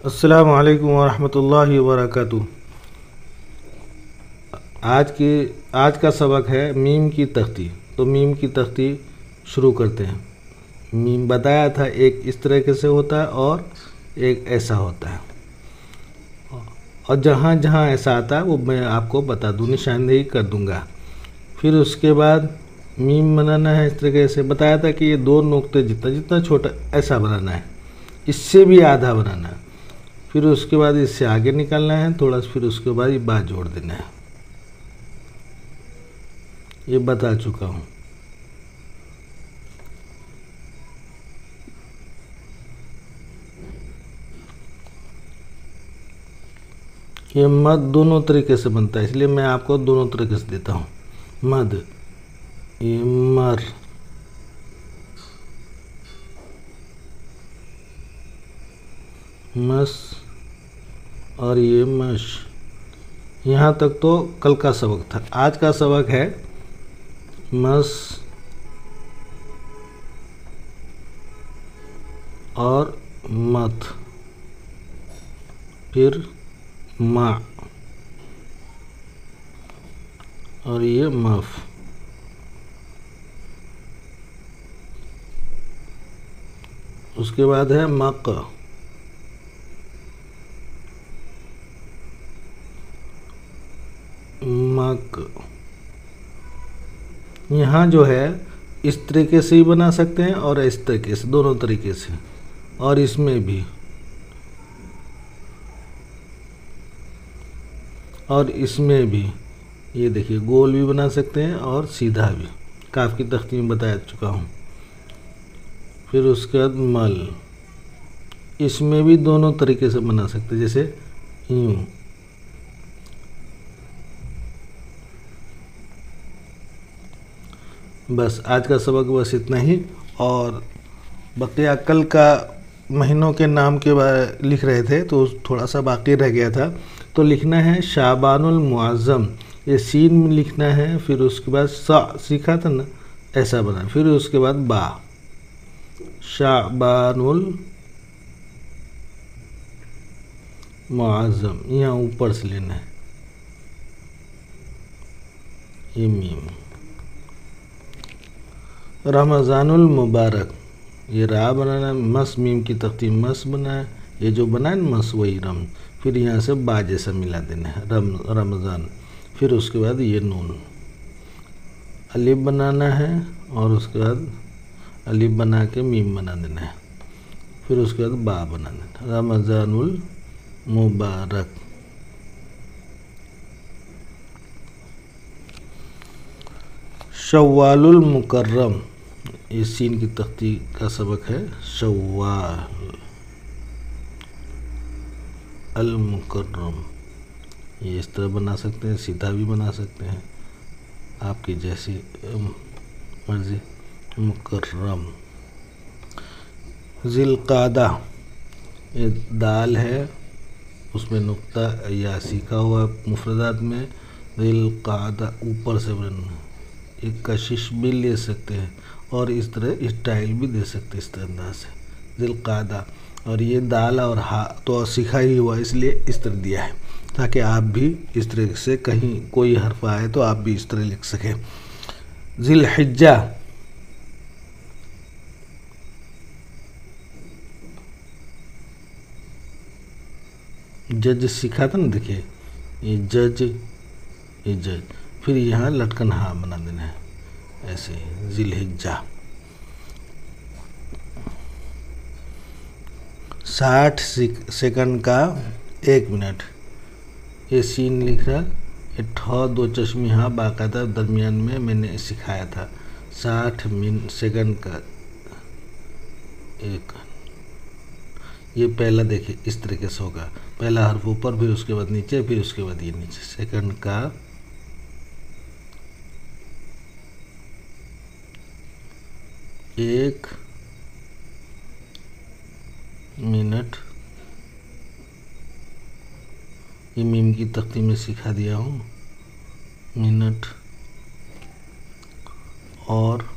अस्सलाम वालेकुम वरहमतुल्लाहि वबरकातुहू। आज के, आज का सबक है मीम की तख्ती तो मीम की तख्ती शुरू करते हैं। मीम बताया था एक इस तरीके से होता है और एक ऐसा होता है। और जहाँ जहाँ ऐसा आता है, वो मैं आपको बता दूँ, निशानदेही कर दूँगा। फिर उसके बाद मीम बनाना है इस तरीके से। बताया था कि ये दो नुकते जितना जितना छोटा ऐसा बनाना है, इससे भी आधा बनाना है। फिर उसके बाद इससे आगे निकालना है, थोड़ा सा फिर उसके बाद ये बात जोड़ देना है। ये बता चुका हूँ। ये मध दोनों तरीके से बनता है, इसलिए मैं आपको दोनों तरीके से देता हूँ। मध ये मर। मस। और ये मश। यहाँ तक तो कल का सबक था। आज का सबक है मस और मत फिर मा। और ये मफ। उसके बाद है मक। मक यहाँ जो है, इस तरीके से ही बना सकते हैं और इस तरीके से, दोनों तरीके से, और इसमें भी। और इसमें भी, ये देखिए, गोल भी बना सकते हैं और सीधा भी। काफ की तख्ती में बता चुका हूँ। फिर उसके बाद मल। इसमें भी दोनों तरीके से बना सकते हैं, जैसे यूँ। बस आज का सबक बस इतना ही और बकिया कल का महीनों के नाम के बारे लिख रहे थे तो थोड़ा सा बाकी रह गया था। तो लिखना है शाबानुल मुआज़म ये सीन में लिखना है, फिर उसके बाद सा सीखा था ना, ऐसा बना। फिर उसके बाद बा। शाबानुल मुआज़म यहाँ ऊपर से लेना है। ये मीम। रमज़ानुल मुबारक। ये रा बनाना मस मीम की तख्ती मस बनाए, ये जो बनाए ना मस, वही रम। फिर यहाँ से बा जैसा मिला देना है, रम, रमज़ान। फिर उसके बाद ये नून। अलिफ बनाना है और उसके बाद अलिफ बना के मीम बना देना है। फिर उसके बाद बा बना देना रमज़ानुल शवालुल ये सीन की तख्ती का सबक है। शवाल अल ये इस तरह बना सकते हैं, सीधा भी बना सकते हैं। आपकी जैसी मर्ज़ी। मुकर्रम। ज़िलक़ादा। ये दाल है। उसमें नुक्ता या सीखा हुआ मुफरदात में। ज़िलक़ादा, ऊपर से बनना एक कशिश भी ले सकते हैं और इस तरह स्टाइल भी दे सकते हैं इस तरह अंदाज से। दिलकादा और ये दाल और हा तो सीखा ही हुआ इसलिए इस तरह दिया है, ताकि आप भी इस तरह से कहीं कोई हर्फ आए तो आप भी इस तरह लिख सकें। जिलहिज्जा। जज सीखा था ना, देखिए, ये जज ये जज। फिर यहाँ लटकन हाँ बना देना। ऐसे जिलहिज्जा। साठ सेकंड का एक मिनट। ये सीन लिख रहा, ये ठ दो चश्मी हाँ बाकायदा दरमियान में मैंने सिखाया था। साठ मिन, सेकंड का एक। ये पहला देखिए, इस तरीके से होगा। पहला हर्फ ऊपर, फिर उसके बाद नीचे, फिर उसके बाद ये नीचे। सेकंड का एक मिनट। ये मीम की तख्ती में सिखा दिया हूँ। मिनट। और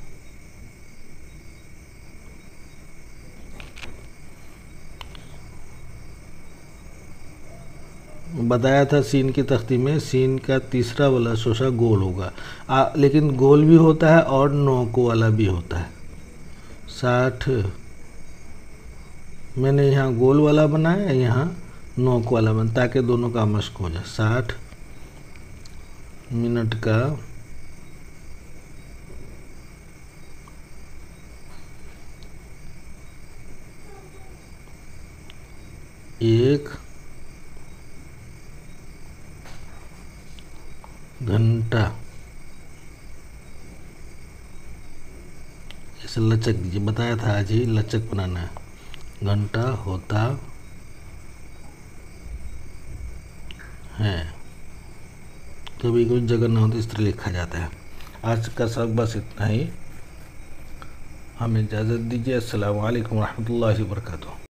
बताया था सीन की तख्ती में सीन का तीसरा वाला शोशा गोल होगा। आ, लेकिन गोल भी होता है और नोक वाला भी होता है। साठ। मैंने यहाँ गोल वाला बनाया, यहाँ नोक वाला बना, ताकि दोनों का मश्क हो जाए। साठ मिनट का। एक घंटा ऐसे लचक दीजिए बताया था आज ही, लचक बनाना है। घंटा होता है। कभी कभी जगह ना होती इस तरह लिखा जाता है। आज का सब बस इतना ही। हमें इजाज़त दीजिए। असल वरहमल रहमतुल्लाहि व बरकातुहू